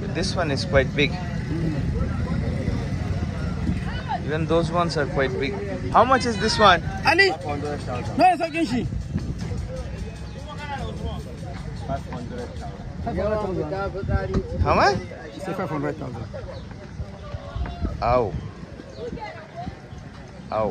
But this one is quite big. Even those ones are quite big. How much is this one? Ali, no it's saukin. How much? It's 500,000. Ow. Ow.